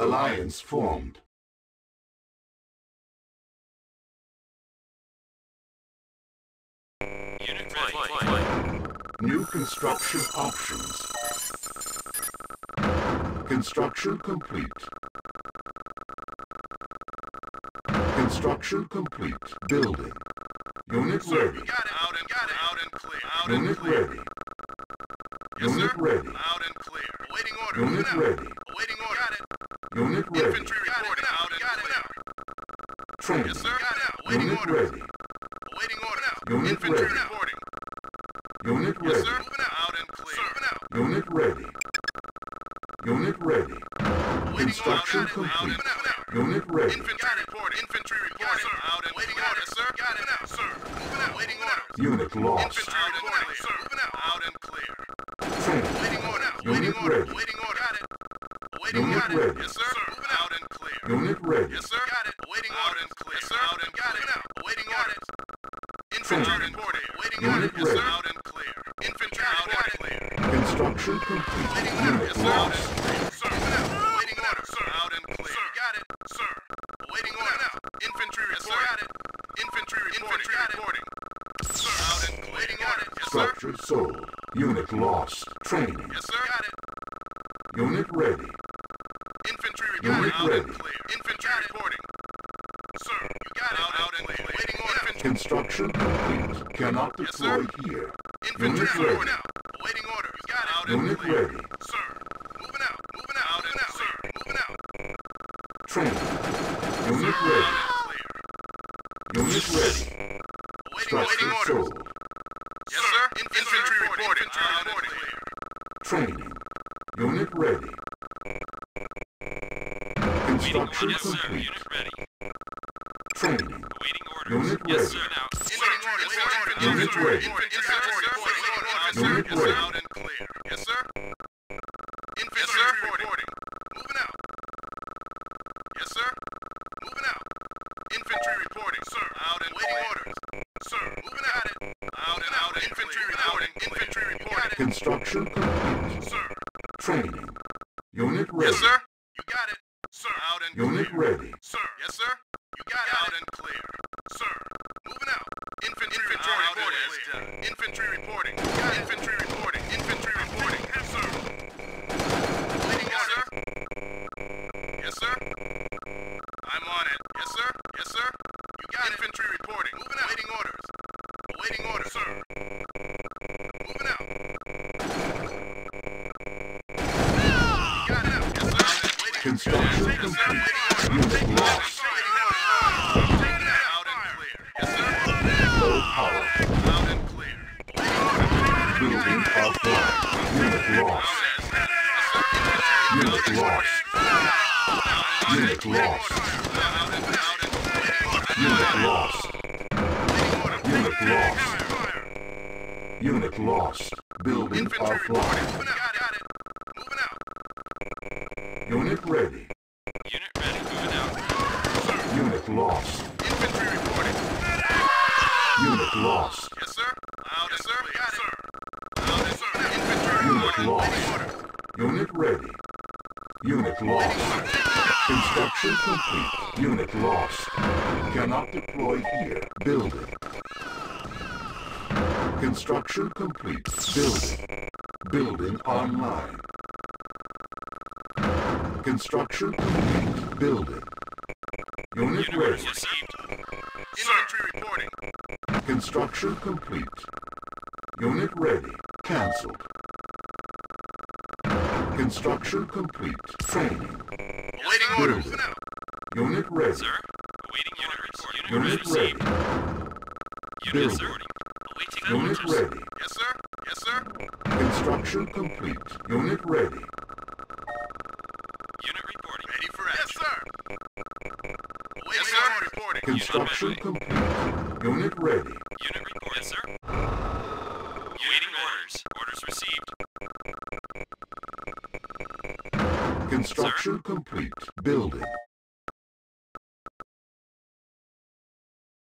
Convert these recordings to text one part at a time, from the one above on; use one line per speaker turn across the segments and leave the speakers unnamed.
Alliance formed.
Unit ready.
New construction options. Construction complete. Construction complete. Building. Unit ready.
Got it. Out and got it. Out and clear. Out and
Unit
clear.
ready.
Yes,
Unit
sir.
ready.
Out and clear. Awaiting order.
Unit
Moving out.
ready.
Awaiting order. Got it.
Unit ready.
Infantry reporting. Out and clear.
Training.
Yes, sir. Awaiting
Unit
order.
ready.
Awaiting order. now.
Unit
Infantry
ready.
reporting.
Unit
Yes,
ready.
sir. Moving out. Out and clear. Out.
Unit ready. Unit ready.
Awaiting
Construction
order. It. Out
complete.
and out.
Unit ready.
Infantry reporting. Infantry reporting. Sir. Out and waiting order. Sir. Got it. Out, sir. Moving out. Waiting order.
Unit lost.
Infantry out reporting. Sir. Moving out. Out and clear.
Training.
Waiting order. Waiting order. Waiting order. Got it. Waiting
Unit
got it.
ready.
Yes, sir. Moving out and clear.
Unit ready.
Yes, sir. Got it. Waiting out and clear. Yes, sir. Out and got it. Now, waiting orders. Infantry
Training.
reporting. Waiting orders. Yes, sir.
Construction complete. Cannot
Yes,
deploy here.
Infantry
Unit
reporting
ready.
out. Waiting order. You got it. Out
Unit
and clear.
ready.
Sir, moving out. Moving out. Out and out. Sir, moving out.
Training. Unit
Sir,
ready.
clear.
Unit ready.
Waiting, waiting orders.
sold.
Yes, sir. Infantry reporting. Infantry reporting.
Training. Unit ready. Construction
Yes, sir. Unit ready.
Training.
Awaiting orders.
Unit
yes,
ready.
sir. Now.
Waiting.
Unit ready.
Infantry reporting.
Unit
sir.
ready.
Out and clear. Yes, sir. Infantry reporting. Moving out. Yes, sir. Moving out. Infantry reporting. Sir. Out and waiting orders. Sir. Moving out. Out and out. Infantry reporting. Infantry reporting.
Construction complete.
Sir.
Training. Unit ready.
Yes, sir. You got it. Sir. Out and
Unit
clear.
ready.
Sir. Yes, sir. You got it. Out and clear. Sir. Moving out. Infantry reporting. Infantry reporting. Got infantry reporting. Infantry reporting. Yes, sir. Waiting order. Yes, sir. I'm on it. Yes, sir. Yes, sir. You got infantry reporting. Moving out. Waiting orders. Awaiting orders, sir. Moving out. You got it. Yes, sir. Waiting.
Construction
Yes, sir.
complete.
Waiting
Unit
orders.
lost.
Waiting orders. Taking it out and
lost. Unit lost. Unit lost. Unit lost. Unit lost. Building offline.
Moving out. Got it. Moving out.
Unit ready.
Unit ready. Moving out.
Unit lost.
Infantry reporting.
Unit lost.
Yes, sir. Out yes, sir. Got it. Out and sir. Infantry
Unit
reporting.
lost.
Waiting orders.
Unit ready. Unit lost. Construction complete. Unit lost. Cannot deploy here. Building. Construction complete. Building. Building online. Construction complete. Building. Unit ready.
Infantry reporting.
Construction complete. Unit ready. Cancelled. Construction complete. Training.
Awaiting orders.
Building. Unit ready.
Sir. Awaiting unit report. Unit,
Unit
orders
ready.
Unit
Building.
reporting. Awaiting
Unit
orders.
ready.
Yes, sir. Yes, sir.
Construction complete. Unit ready.
Unit reporting.
Ready for action. Yes, sir. Awaiting yes, sir. reporting.
Construction complete. Unit ready.
Unit report. Yes, sir.
Construction complete. Building.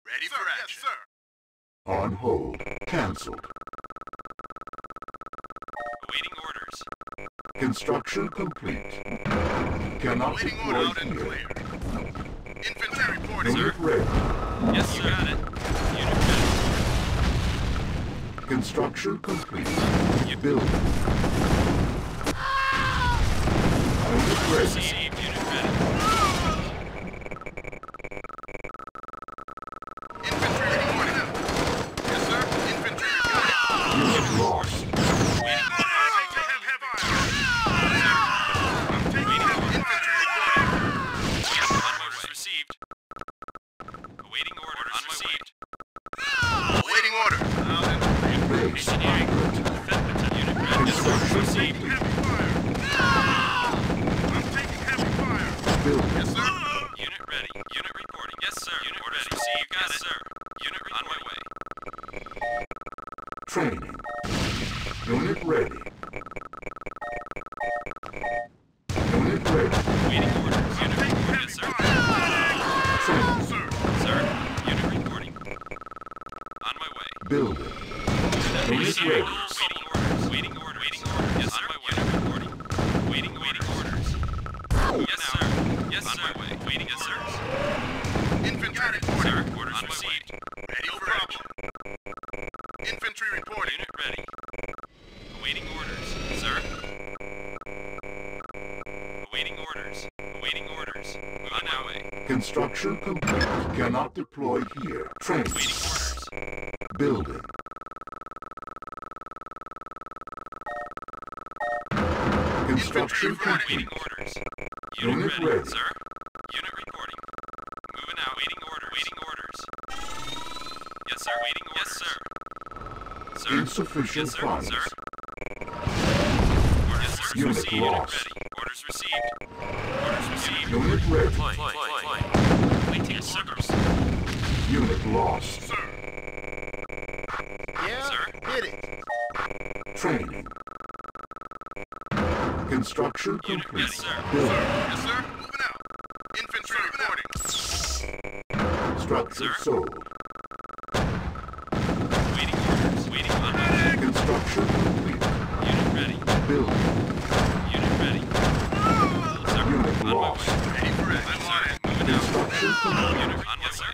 Ready for action. Yes, sir.
On hold. Cancelled.
Awaiting orders.
Construction complete. Cannot
Waiting order
deploy
out and clear. Infantry reporting.
Unit ready.
Yes, sir. Got it. Unit ready.
Construction complete.
You-
Building. Unit
Infantry reporting.
Unit
ready. Awaiting orders. Sir. Awaiting orders. Awaiting orders. On my way.
Construction complete. Cannot deploy here. Training.
Waiting orders.
Building. Construction complete.
orders.
Unit
Unit ready,
ready.
sir. Unit reporting. Moving out. Waiting orders. Waiting orders. Yes, sir. Waiting orders. Yes, sir. Sir.
Insufficient
yes, sir.
funds.
Sir. Orders yes, sir.
Unit
received.
Lost.
ready. Orders received. Orders received.
Unit ready.
Fly, fly, fly. Waiting orders.
Unit lost.
Sir.
Sir.
Hit it.
Training. Construction
Unit
complete.
yes, sir.
Building.
Yes, sir. Moving out. Infantry reporting.
Structure
Sir.
sold.
Unit ready.
Building.
Unit ready. Sir.
Unit
on my
lost.
way.
Ready for action.
I'm on it. Moving out.
Construction.
Unit on yes, sir.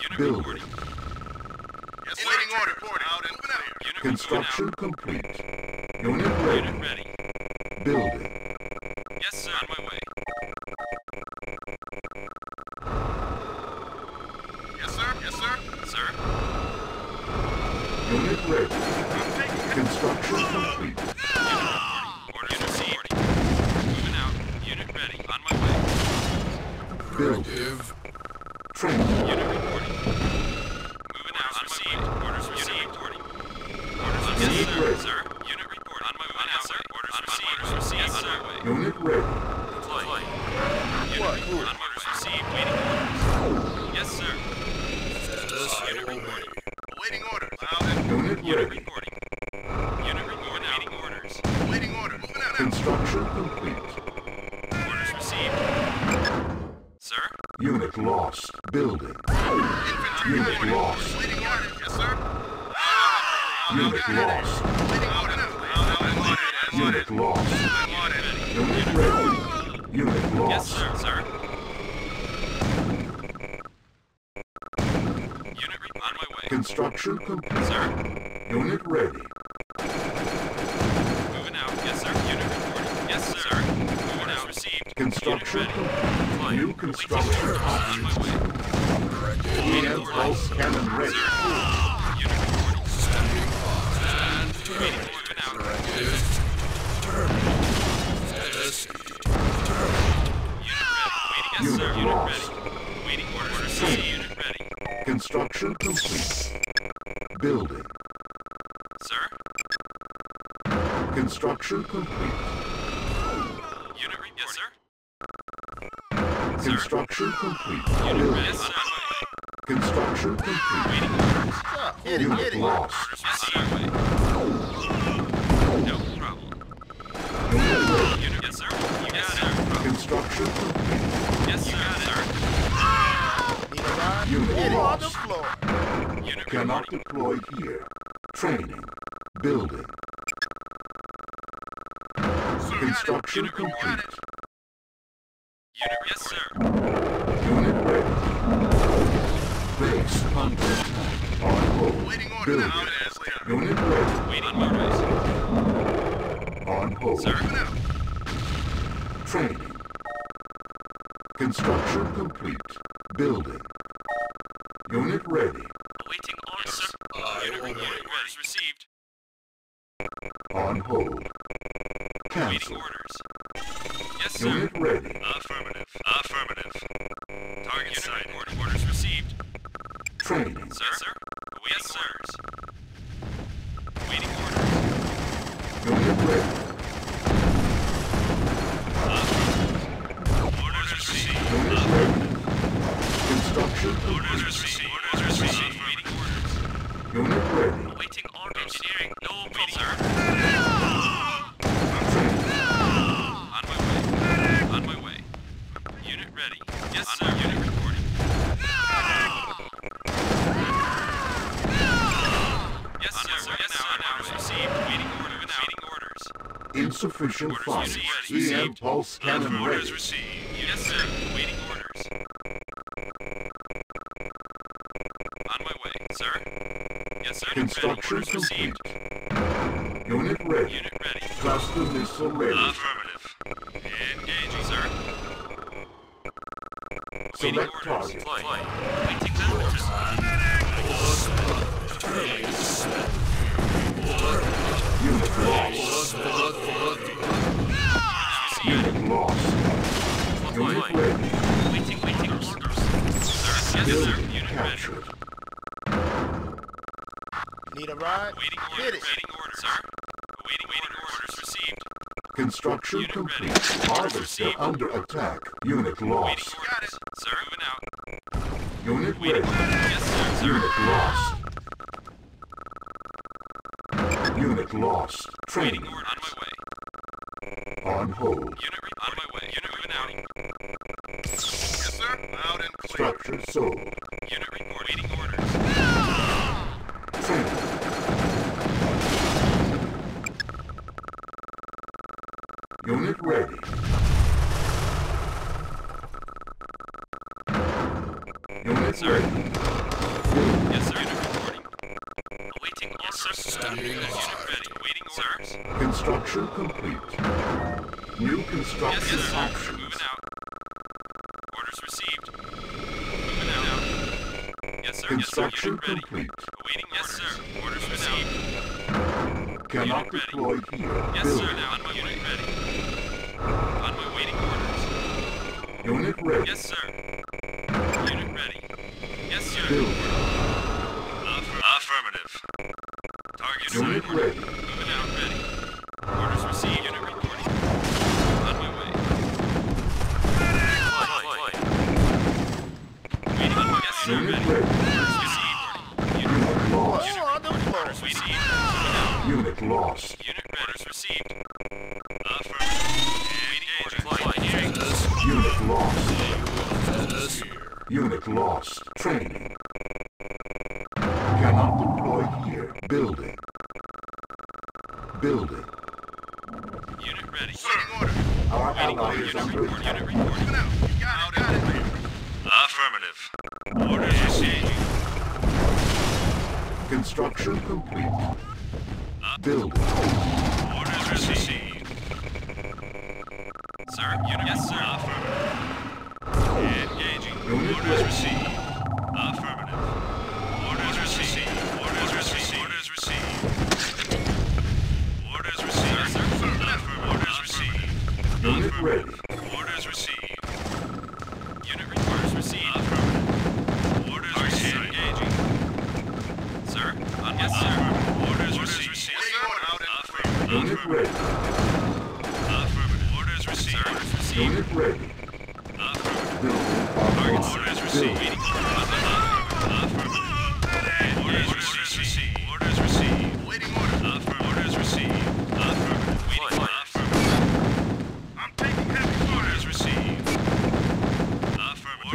Unit
Building.
reporting.
Yes, sir. Waiting order. Reporting. Out and clear.
Unit
Construction complete. Unit ready.
Unit ready.
Building. Construction complete.
Orders received. Moving out. Unit ready. On my way.
Building. Training.
Unit reporting. Moving out. On received. Orders received. Orders
Unit
received.
ready.
Yes, sir. Unit report. On my way. On sir. Orders received. Orders received. Yes, sir. On my way.
Unit ready.
Deploy. Unit report. On orders received. Waiting orders. Yes, sir. Unit reporting.
Waiting order. Out and
Unit
Unit
ready.
reporting. Unit reporting. Waiting orders.
waiting order. Moving out.
Construction complete.
Orders received. Sir.
Unit lost. Building.
Infantry
Unit
reporting.
lost.
Waiting order. Yes, sir. Ah!
Unit lost.
Waiting order. Out and clear. I'm on it.
Unit lost.
I'm on it.
Unit ready. Unit lost.
Yes, sir. Sir. Unit on my way.
Construction complete.
Sir.
Unit ready.
Moving out. Yes, sir. Unit reporting. Yes, sir. Moving out. Received.
Construction
Unit ready.
Complete. New construction
On my
options. pulse cannon ready.
Unit reporting. Waiting. Moving out. Unit ready. Waiting. Yes,
Unit
sir. Unit
lost.
ready. Waiting orders received. Unit ready.
Construction complete. Building.
Sir.
Construction complete. Construction complete.
Unit ready. Yes, sir.
Construction complete.
Orders.
Hit
lost.
No problem. Yes, sir. You got it.
Construction complete.
Yes, sir. sir.
Ride?
Unit lost. Cannot deploy here. Training. Building. Construction complete.
Unit, yes, sir.
Unit ready. Base under attack. On hold.
Waiting order
Building.
now. It is clear.
Unit ready.
Waiting orders.
On hold.
Sir.
Out.
Training. Construction complete. Building. Unit ready.
Awaiting orders, sir. Unit reporting. Orders received.
On hold.
Waiting
Cancel.
orders. Yes, sir.
Unit ready.
Affirmative.
Insufficient funds. EM pulse cannon ready.
Yes, sir. Waiting orders. On my way, sir. Yes, sir.
Construction complete.
received.
Unit ready.
Unit ready.
Cluster missile ready.
Affirmative. Engaging, sir.
Select target.
Flight. Waiting orders.
Unit lost. Unit
Waiting, waiting orders. Sir, yes, sir. Unit
captured.
Need a ride?
Waiting
Hit
orders.
it.
Waiting orders, sir. Waiting, waiting orders received.
Construction
Unit
complete.
Orders
Harvester under attack. Unit
Waiting
lost.
orders. Sir, moving out.
Unit
Waiting
ready.
orders. Yes, sir. Sir.
Unit lost. Unit lost.
Waiting
Training.
order. On my way.
On hold.
Unit
Structure sold.
Unit report. Waiting orders.
Training. Unit ready. Unit
Sir.
ready.
Yes, sir. Unit reporting. Awaiting. Yes, sir. Standing Unit ready. Waiting orders.
Construction complete. New construction
yes, sir.
options.
Moving out. Orders received. Moving out. Yes, sir.
Construction complete.
Awaiting yes, sir. Orders received.
Cannot
Unit ready.
deploy here.
Yes, sir. Now on my unit ready. On my waiting orders.
Unit ready.
Yes, sir. Unit ready. Yes, sir. Affirm- affirmative. Target
Unit ready.
Moving out ready. Orders received. Unit
unit.
Yes, sir. Affirmative. Engaging. Orders received.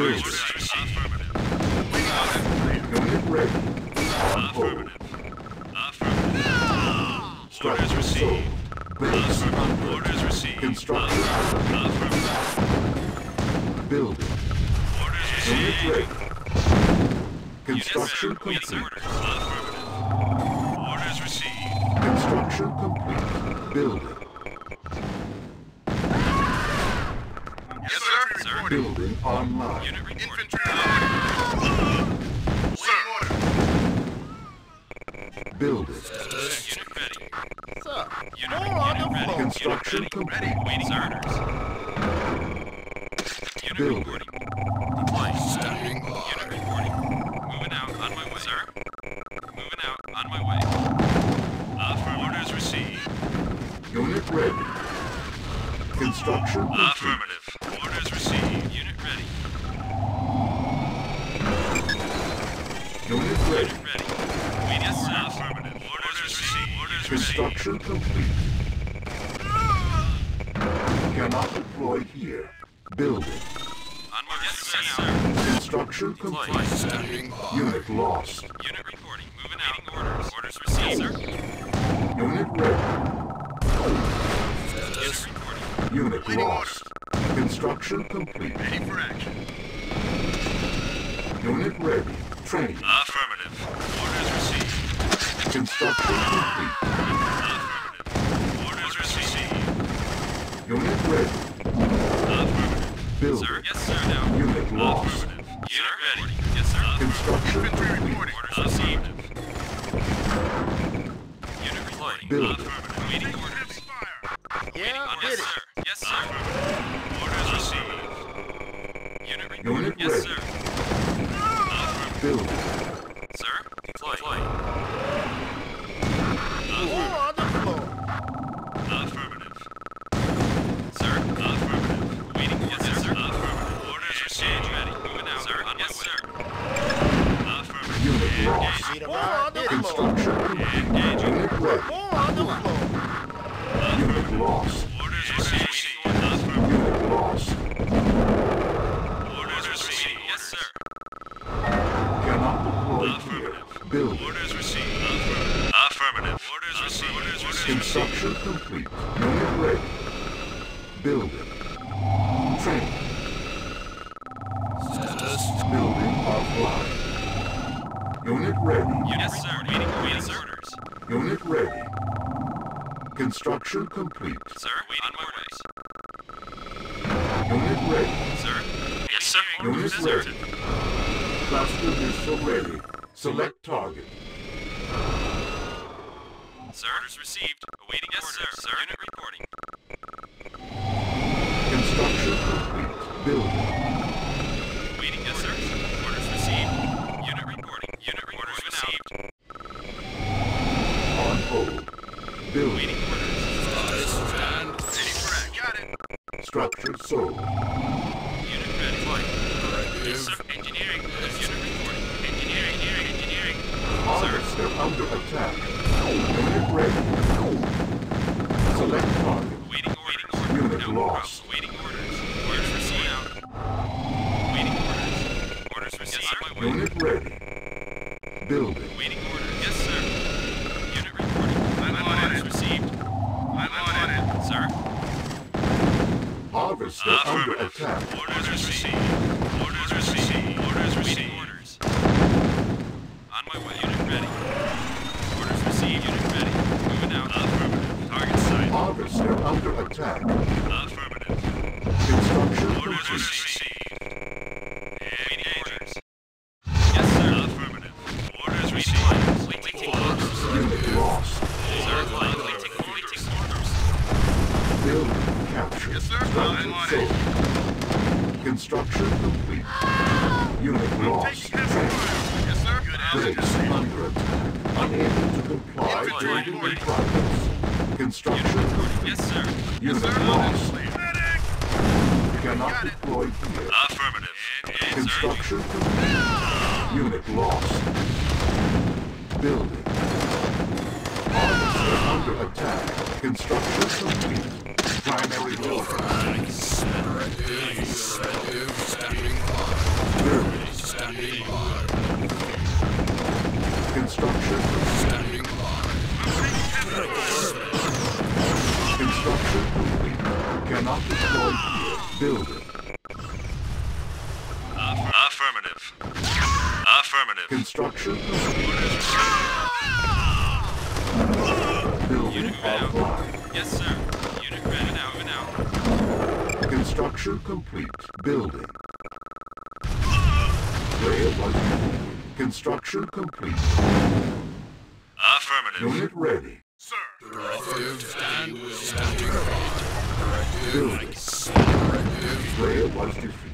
Received. Affirmative.
Ready.
Affirmative. Affirmative.
building. Ready. Construction complete.
Orders received.
Construction complete. Building. Building online.
Infantry reporting. Sir.
Building.
Unit ready.
Sir,
Unit,
more on the
ready.
floor.
Construction
ready.
complete.
Waiting orders. Unit
Building. Building.
On my way. Yes.
Construction complete. Unit lost.
Unit reporting. Moving out. Orders. Orders received, sir.
Unit ready.
Unit.
Unit lost. Construction complete.
Ready for action.
Unit ready. Training.
Affirmative. Orders received.
Construction complete.
Affirmative. Orders received.
Unit ready. Building.
Sir? Yes, sir. Now.
Unit uh, lost.
Affirmative. Unit ready. Yes, sir.
Construction
Infantry reporting.
Orders received. Unit reporting.
Building.
Affirmative. Orders.
Construction complete. Unit ready. Building. Training. Building offline. Unit ready.
Yes, sir. Waiting orders.
Unit ready. Construction complete.
Sir, waiting orders.
Unit ready.
Sir? Yes, sir.
Unit ready.
sir.
Cluster missile ready. Select target.
Sir? Orders received. Awaiting yes, orders. Sir. Unit reporting.
Construction complete. Building. Attack.
Orders received. Orders received. Orders received. Orders. On my way. Unit ready. Orders received. Unit ready. Moving out. Affirmative. Target sight.
Harvester under attack.
Affirmative.
Construction
Orders received. Yes, sir.
Unit
Sir,
lost.
Medic.
Cannot deploy here.
Affirmative. Yes,
Construction complete. Unit lost. Building. Harvester under attack. Construction complete. Primary loader. Building. Construction complete structure complete. Cannot destroy here. Affirmative. Affirmative. Construction Building.
Unit
online.
Yes, sir. Unit ready now, over now.
Construction complete. Building. Construction complete.
Affirmative.
Unit ready.
Sir.
Building. Rail was defeated.